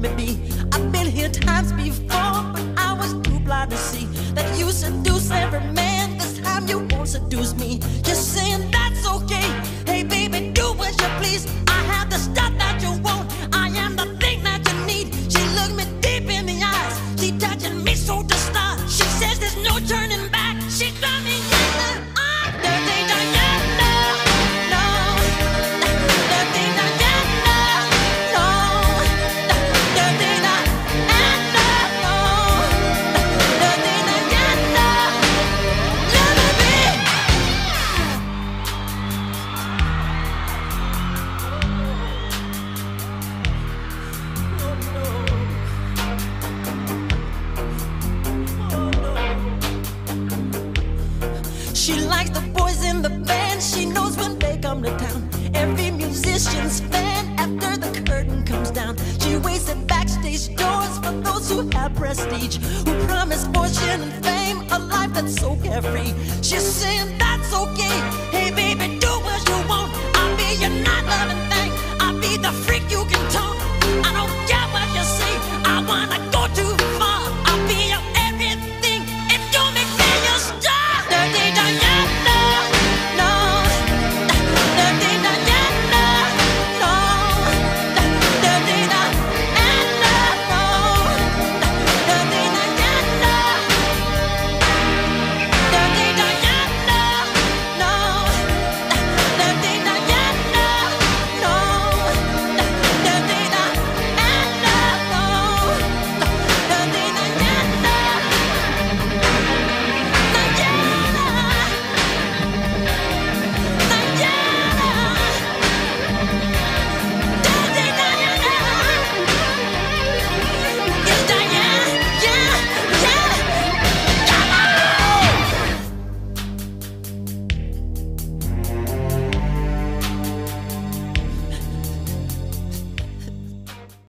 let me be. I've been here times before, but I was too blind to see that you seduce every man. This time you won't seduce me. Just saying that's okay. Hey, baby, do what you please. I have to stop. She likes the boys in the band. She knows when they come to town. Every musician's fan after the curtain comes down. She waits at backstage doors for those who have prestige, who promise fortune and fame, a life that's so carefree. She's saying that's okay. Hey baby, do what you want. I'll be your night loving.